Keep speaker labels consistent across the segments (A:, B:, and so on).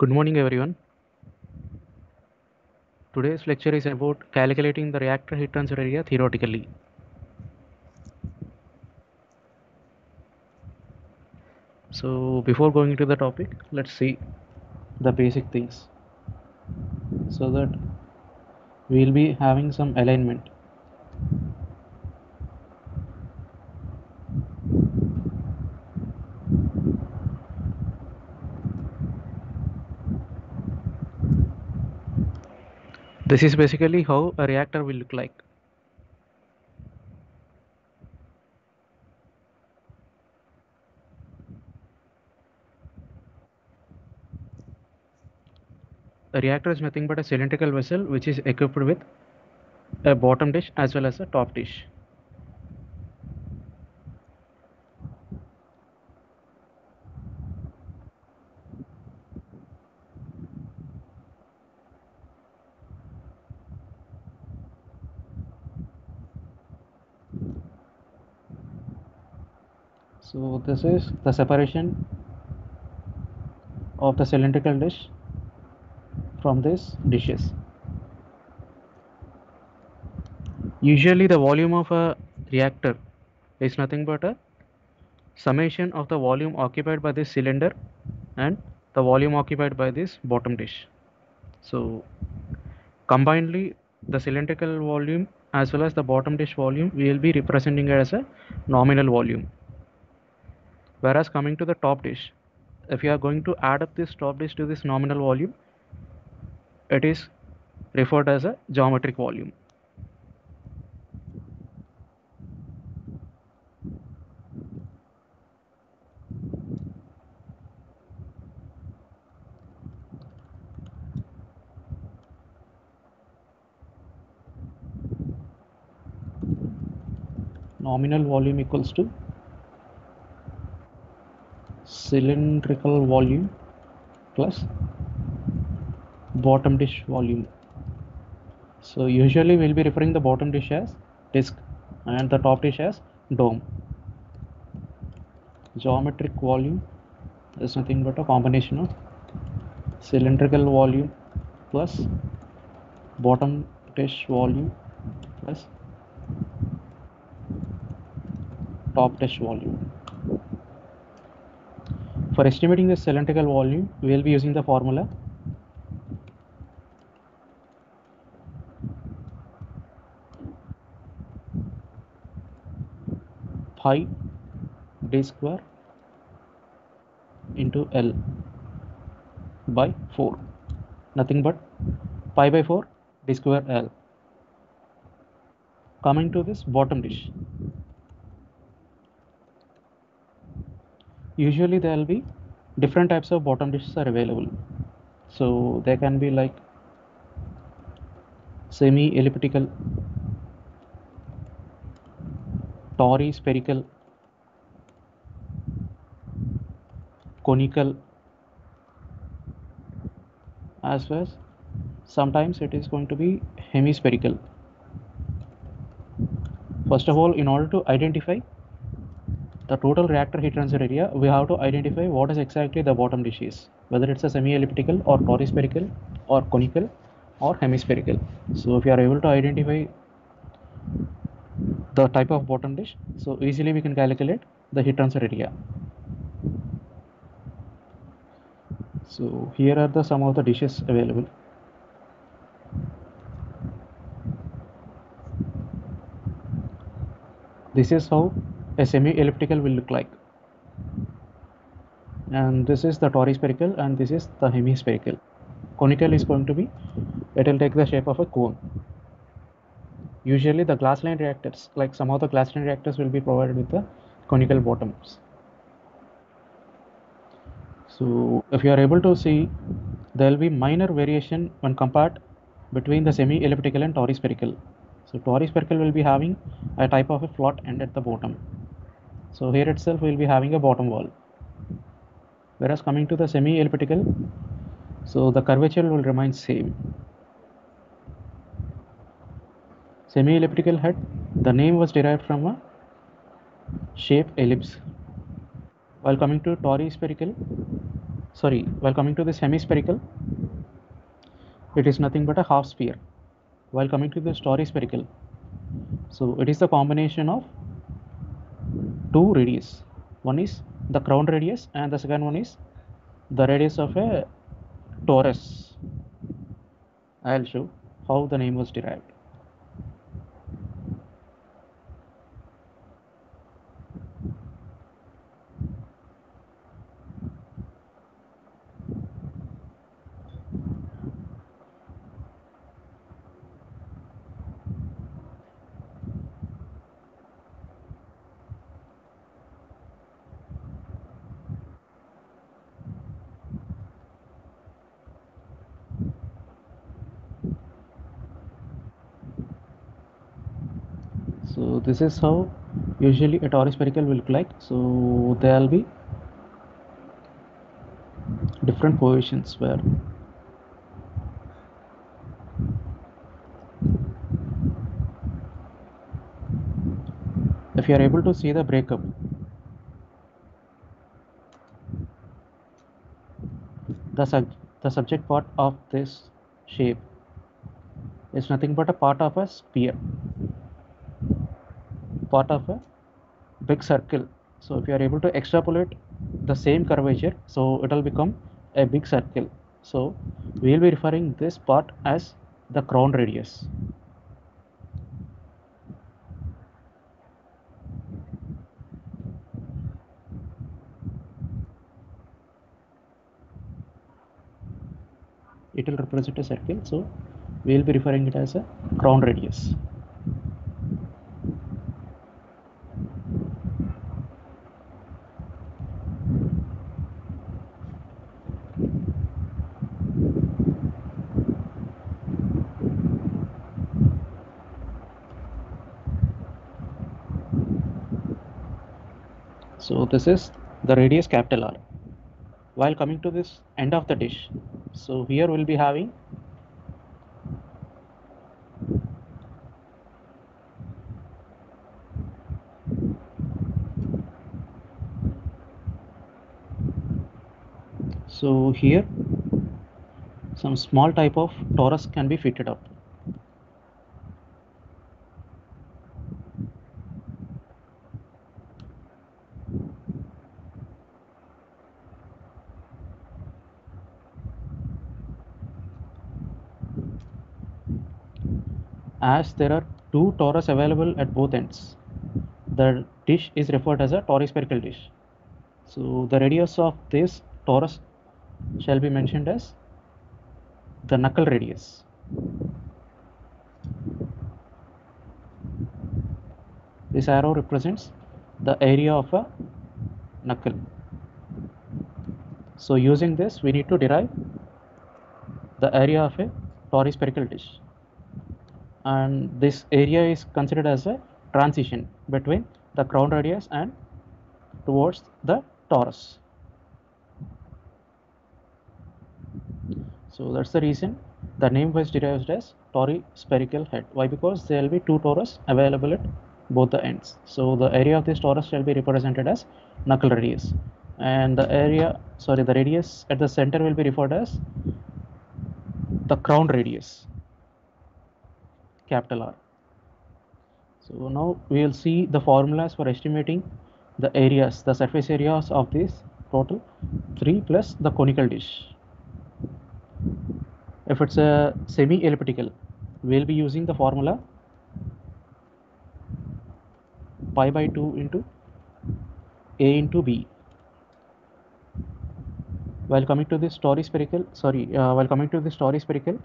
A: Good morning, everyone. Today's lecture is about calculating the reactor heat transfer area theoretically. So before going into the topic, let's see the basic things so that we'll be having some alignment. This is basically how a reactor will look like. A reactor is nothing but a cylindrical vessel which is equipped with a bottom dish as well as a top dish. So this is the separation of the cylindrical dish from these dishes. Usually the volume of a reactor is nothing but a summation of the volume occupied by this cylinder and the volume occupied by this bottom dish. So combinedly the cylindrical volume as well as the bottom dish volume we will be representing it as a nominal volume. Whereas coming to the top dish, if you are going to add up this top dish to this nominal volume, it is referred as a geometric volume. Nominal volume equals to cylindrical volume plus bottom dish volume. So usually we'll be referring the bottom dish as disk and the top dish as dome. Geometric volume is nothing but a combination of cylindrical volume plus bottom dish volume plus top dish volume. For estimating the cylindrical volume, we will be using the formula. Pi d square into L by 4 nothing but pi by 4 d square L. Coming to this bottom dish usually there will be different types of bottom dishes are available. So there can be like semi elliptical tori spherical conical as well as sometimes it is going to be hemispherical. First of all in order to identify the total reactor heat transfer area we have to identify what is exactly the bottom dish is whether it's a semi elliptical or tori spherical or conical or hemispherical. So if you are able to identify the type of bottom dish so easily we can calculate the heat transfer area. So here are the some of the dishes available. This is how a semi elliptical will look like. And this is the tori spherical and this is the hemispherical. Conical is going to be it will take the shape of a cone. Usually the glass line reactors like some of the glass line reactors will be provided with the conical bottoms. So if you are able to see there will be minor variation when compared between the semi elliptical and tori spherical. So tori spherical will be having a type of a flat end at the bottom so here itself we will be having a bottom wall. Whereas coming to the semi elliptical so the curvature will remain same. Semi elliptical head the name was derived from a shape ellipse. While coming to tori spherical sorry while coming to this hemispherical it is nothing but a half sphere. While coming to the story spherical so it is the combination of two radius. One is the crown radius and the second one is the radius of a torus. I'll show how the name was derived so this is how usually a torus spherical will look like. So there will be different positions where if you are able to see the breakup the, sub the subject part of this shape is nothing but a part of a sphere part of a big circle. So if you are able to extrapolate the same curvature so it will become a big circle. So we will be referring this part as the crown radius. It will represent a circle. So we will be referring it as a crown radius so this is the radius capital R. While coming to this end of the dish so here we'll be having so here some small type of torus can be fitted up as there are two torus available at both ends. The dish is referred as a torus spherical dish. So the radius of this torus shall be mentioned as the knuckle radius. This arrow represents the area of a knuckle. So using this we need to derive the area of a torus spherical dish and this area is considered as a transition between the crown radius and towards the torus. So that's the reason the name was derived as tori spherical head. Why? Because there will be two torus available at both the ends. So the area of this torus shall be represented as knuckle radius. And the area sorry the radius at the center will be referred as the crown radius capital R. So now we will see the formulas for estimating the areas, the surface areas of this total 3 plus the conical dish. If it's a semi-elliptical, we'll be using the formula pi by 2 into a into b while coming to this tori spherical sorry uh, while coming to this tori spherical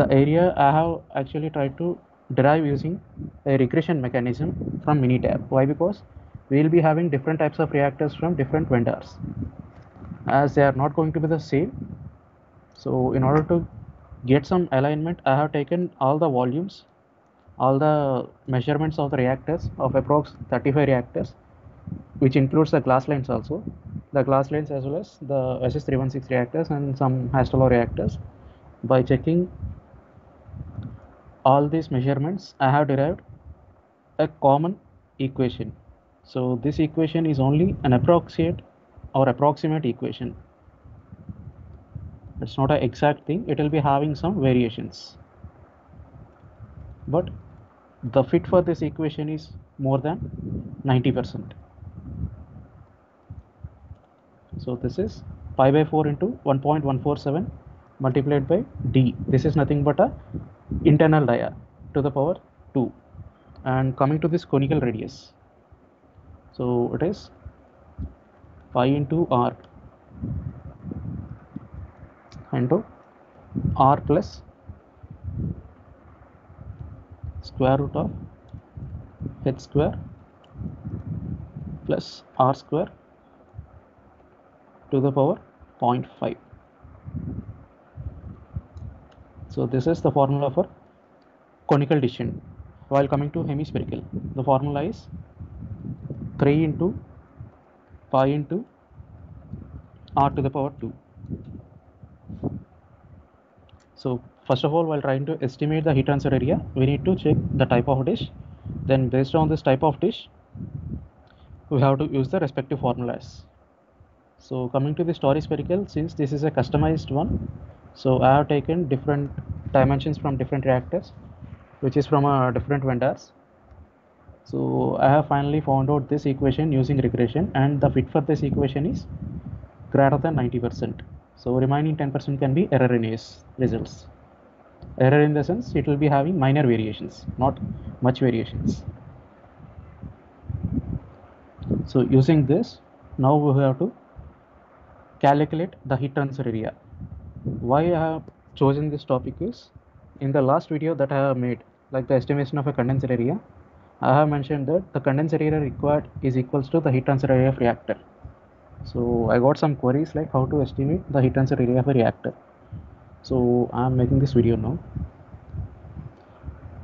A: the area i have actually tried to derive using a regression mechanism from minitab. Why? Because we will be having different types of reactors from different vendors. As they are not going to be the same so in order to get some alignment i have taken all the volumes all the measurements of the reactors of approx 35 reactors which includes the glass lines also the glass lines as well as the SS316 reactors and some Hastelloy reactors. By checking all these measurements, I have derived a common equation. So this equation is only an approximate or approximate equation. it's not an exact thing it will be having some variations but the fit for this equation is more than 90 percent so this is pi by 4 into 1.147 multiplied by d. This is nothing but a internal dia to the power 2 and coming to this conical radius. So it is pi into r into r plus square root of h square plus r square to the power 0.5 so this is the formula for conical dish while coming to hemispherical the formula is 3 into pi into r to the power 2 so first of all while trying to estimate the heat transfer area we need to check the type of dish. Then based on this type of dish we have to use the respective formulas so coming to the story spherical since this is a customized one so I have taken different dimensions from different reactors which is from a different vendors. So I have finally found out this equation using regression and the fit for this equation is greater than 90 percent. So remaining 10 percent can be erroneous results. Error in the sense it will be having minor variations not much variations. So using this now we have to calculate the heat transfer area. Why i have chosen this topic is in the last video that i have made like the estimation of a condenser area i have mentioned that the condenser area required is equals to the heat transfer area of reactor. So i got some queries like how to estimate the heat transfer area of a reactor. So i'm making this video now.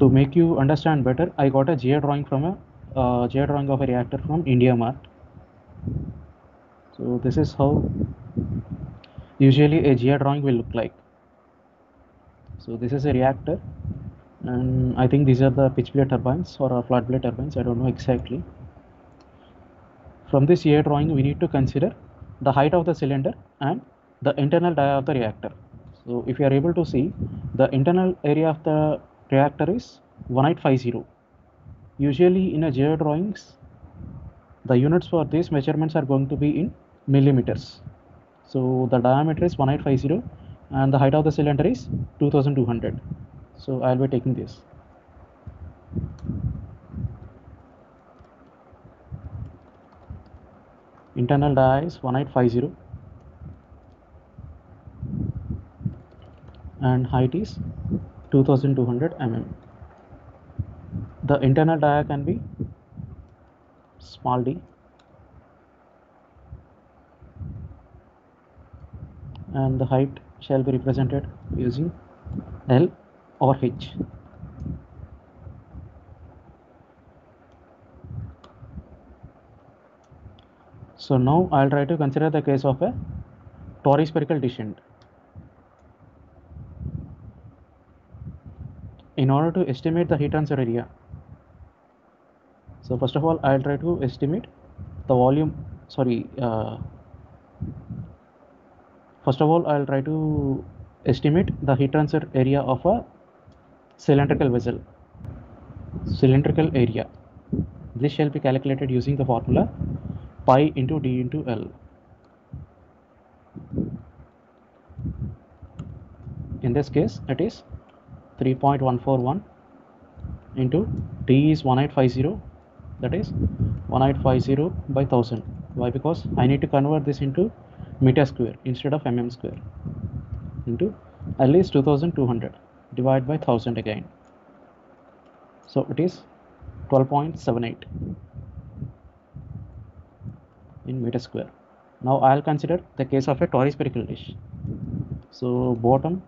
A: To make you understand better i got a GI drawing from a uh, GI drawing of a reactor from india mart. So this is how usually a GI drawing will look like. So this is a reactor and I think these are the pitch blade turbines or uh, flat blade turbines I don't know exactly. From this GI drawing we need to consider the height of the cylinder and the internal dia of the reactor. So if you are able to see the internal area of the reactor is 1850 usually in a GI drawings the units for these measurements are going to be in millimeters so the diameter is 1850 and the height of the cylinder is 2200 so I'll be taking this. Internal dia is 1850 and height is 2200 mm the internal dia can be small d and the height shall be represented using L or H. So now I'll try to consider the case of a tori spherical dish end. In order to estimate the heat transfer area, so first of all I'll try to estimate the volume, sorry, uh, first of all I'll try to estimate the heat transfer area of a cylindrical vessel. Cylindrical area. This shall be calculated using the formula pi into d into L. In this case it is 3.141 into d is 1850 that is 1850 by 1000 why? Because I need to convert this into meter square instead of mm square into at least 2200 divided by 1000 again. So it is 12.78 in meter square now I'll consider the case of a tori spherical dish. So bottom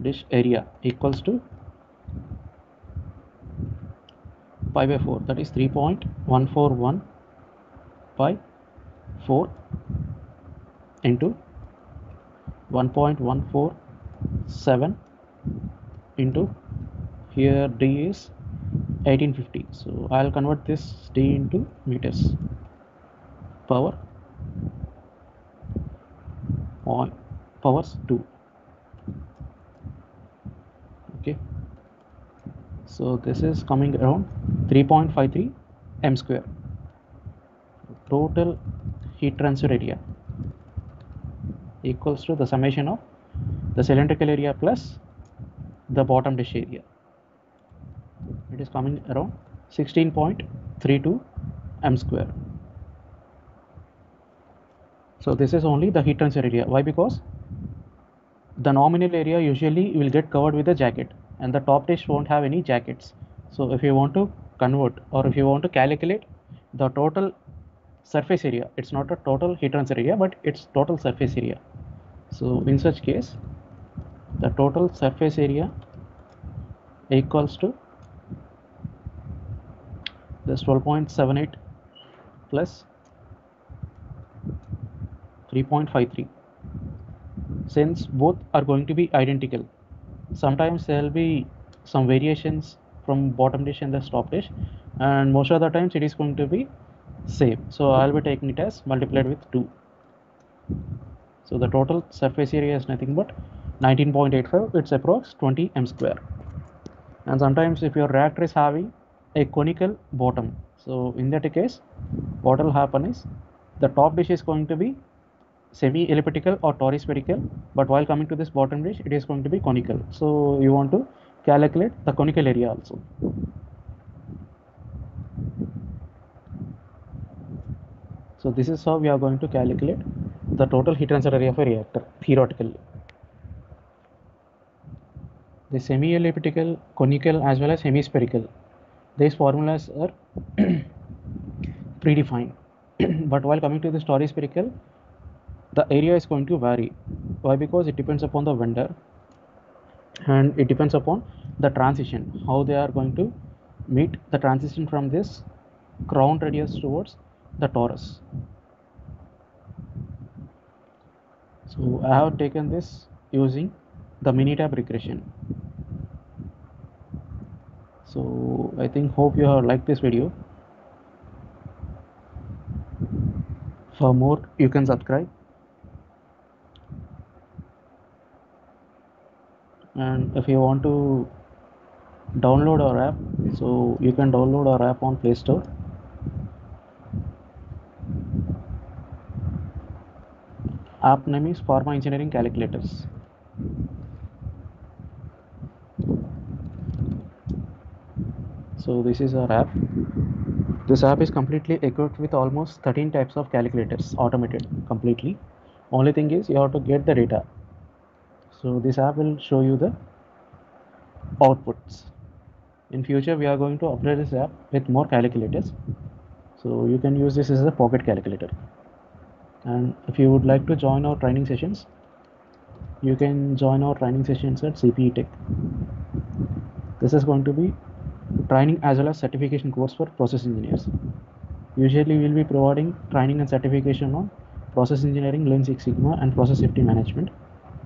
A: dish area equals to pi by 4 that is 3.141 by 4 into 1.147 into here d is 1850 so I'll convert this d into meters power point powers 2 okay. So this is coming around 3.53 m square. Total heat transfer area equals to the summation of the cylindrical area plus the bottom dish area. It is coming around 16.32 m square. So this is only the heat transfer area. Why? Because the nominal area usually will get covered with a jacket and the top dish won't have any jackets. So if you want to convert or if you want to calculate the total surface area it's not a total heat transfer area but it's total surface area so in such case the total surface area equals to this 12.78 plus 3.53 since both are going to be identical sometimes there will be some variations from bottom dish and the top dish and most of the times it is going to be same. So i'll be taking it as multiplied with 2 so the total surface area is nothing but 19.85 it's approx 20 m square. And sometimes if your reactor is having a conical bottom so in that case what will happen is the top dish is going to be semi elliptical or torus spherical but while coming to this bottom dish it is going to be conical. So you want to calculate the conical area also. So this is how we are going to calculate the total heat transfer area of a reactor theoretically the semi elliptical conical as well as hemispherical these formulas are predefined. But while coming to the torus spherical the area is going to vary. Why? Because it depends upon the vendor and it depends upon the transition how they are going to meet the transition from this crown radius towards the torus so i have taken this using the minitab regression. So i think hope you have liked this video. For more you can subscribe. And if you want to download our app so you can download our app on play store app name is pharma engineering calculators so this is our app. This app is completely equipped with almost 13 types of calculators automated completely. Only thing is you have to get the data. So this app will show you the outputs. In future we are going to upgrade this app with more calculators. So you can use this as a pocket calculator and if you would like to join our training sessions you can join our training sessions at CPE Tech. This is going to be training as well as certification course for process engineers. Usually we will be providing training and certification on process engineering lean six sigma and process safety management.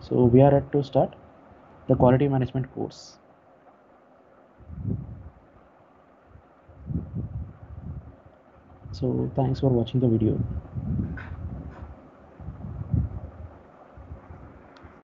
A: So we are at to start the quality management course. So thanks for watching the video